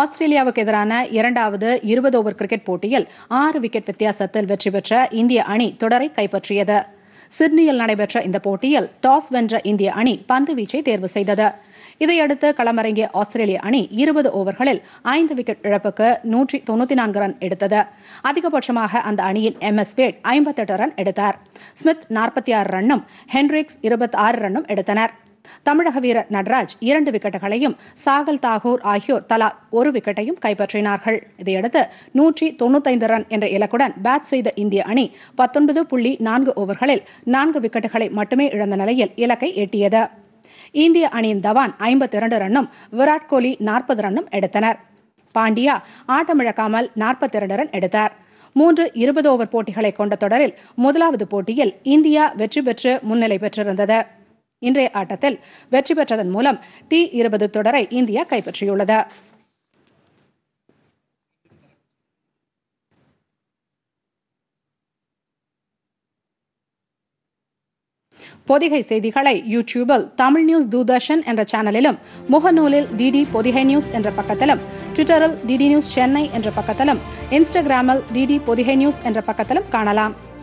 ஆஸ்திரேலியாவுக்கு எதிரான இரண்டாவது இருபது ஓவர் கிரிக்கெட் போட்டியில் ஆறு விக்கெட் வித்தியாசத்தில் வெற்றி பெற்ற இந்திய அணி தொடரை கைப்பற்றியது. சிட்னியில் நடைபெற்ற இந்த போட்டியில் டாஸ் வென்ற இந்திய அணி பந்து வீச்சை தேர்வு செய்தது. இதையடுத்து களமிறங்கிய ஆஸ்திரேலிய அணி இருபது ஓவர்களில் ஐந்து விக்கெட் இழப்புக்கு நூற்றி தொண்ணூற்றி நான்கு ரன் எடுத்தது. அதிகபட்சமாக அந்த அணியின் எம் எஸ் வேட் ஐம்பத்தெட்டு ரன் எடுத்தார். ஸ்மித் நாற்பத்தி ஆறு ரன்னும் ஹென்ரிக்ஸ் இருபத்தி ஆறு ரன்னும் எடுத்தனர். தமிழக வீரர் நடராஜ் இரண்டு விக்கெட்டுகளையும் சாகல் தாகூர் ஆகியோர் தலா ஒரு விக்கெட்டையும் கைப்பற்றினார்கள். இதையடுத்து நூற்றி தொண்ணூத்தைந்து ரன் என்ற இலக்குடன் பேட் செய்த இந்திய அணி பத்தொன்பது புள்ளி நான்கு ஓவர்களில் நான்கு விக்கெட்டுகளை மட்டுமே இழந்த நிலையில் இலக்கை எட்டியது. இந்திய அணியின் தவான் ஐம்பத்தி இரண்டு ரன்னும் விராட் கோலி நாற்பது ரன்னும் எடுத்தனர். பாண்டியா ஆட்டமிழக்காமல் நாற்பத்தி இரண்டு ரன் எடுத்தார். மூன்று இருபது ஓவர் போட்டிகளை கொண்ட தொடரில் முதலாவது போட்டியில் இந்தியா வெற்றி பெற்று முன்னிலை பெற்றிருந்தது. இன்றைய ஆட்டத்தில் வெற்றி பெற்றதன் மூலம் டி இருபது தொடரை இந்தியா கைப்பற்றியுள்ளது. பொதிகை செய்திகளை யூடியூபில் தமிழ் நியூஸ் தூர்தர்ஷன் என்ற சேனலிலும் முகநூலில் டிடி பொதிகை நியூஸ் என்ற பக்கத்திலும் ட்விட்டரில் டிடி நியூஸ் சென்னை என்ற பக்கத்திலும் இன்ஸ்டாகிராமில் டிடி பொதிகை நியூஸ் என்ற பக்கத்திலும் காணலாம்.